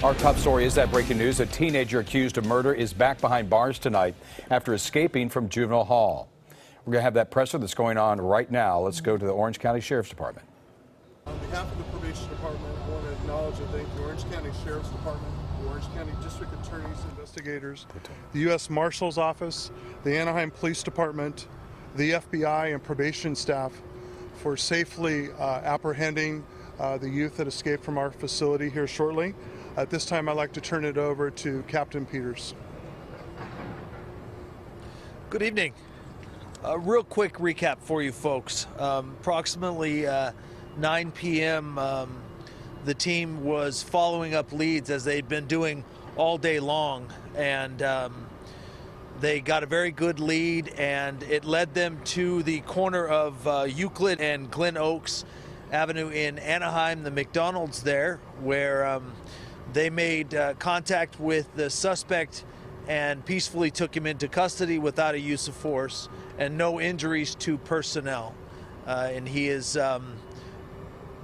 Our top story is that breaking news. A teenager accused of murder is back behind bars tonight after escaping from juvenile hall. We're going to have that presser that's going on right now. Let's go to the Orange County Sheriff's Department. On behalf of the probation department, I want to acknowledge and thank the Orange County Sheriff's Department, the Orange County District Attorney's investigators, the U.S. Marshal's Office, the Anaheim Police Department, the FBI, and probation staff for safely uh, apprehending uh, the youth that escaped from our facility here shortly. At this time, I'd like to turn it over to Captain Peters. Good evening. A real quick recap for you folks. Um, approximately uh, 9 p.m., um, the team was following up leads as they'd been doing all day long, and um, they got a very good lead, and it led them to the corner of uh, Euclid and Glen Oaks Avenue in Anaheim, the McDonald's there, where um, they made uh, contact with the suspect and peacefully took him into custody without a use of force and no injuries to personnel. Uh, and he is um,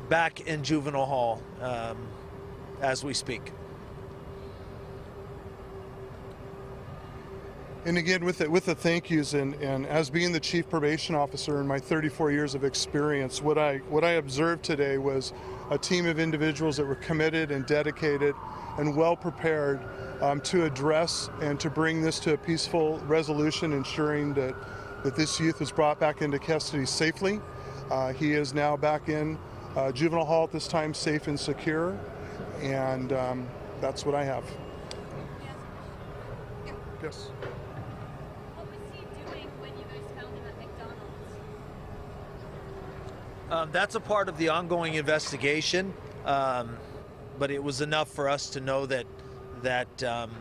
back in juvenile hall um, as we speak. And again, with the, with the thank yous, and, and as being the chief probation officer in my 34 years of experience, what I what I observed today was a team of individuals that were committed and dedicated and well prepared um, to address and to bring this to a peaceful resolution, ensuring that that this youth was brought back into custody safely. Uh, he is now back in uh, juvenile hall at this time, safe and secure, and um, that's what I have. Yes. What was he doing when you guys found him at McDonald's? Um, that's a part of the ongoing investigation, um, but it was enough for us to know that that um,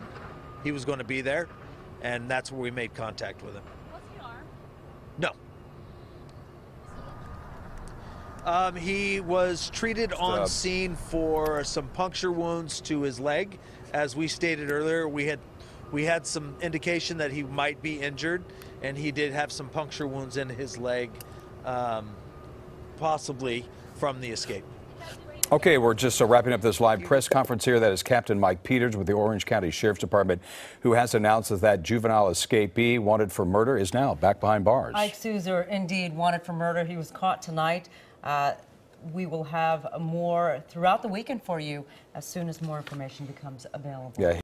he was going to be there, and that's where we made contact with him. Was he armed? No. Um, he was treated on scene for some puncture wounds to his leg. As we stated earlier, we had we had some indication that he might be injured, and he did have some puncture wounds in his leg, um, possibly from the escape. Okay, we're just uh, wrapping up this live press conference here. That is Captain Mike Peters with the Orange County Sheriff's Department, who has announced that that juvenile escapee wanted for murder is now back behind bars. Ike Souzer, indeed wanted for murder. He was caught tonight. Uh, we will have more throughout the weekend for you as soon as more information becomes available. Yeah.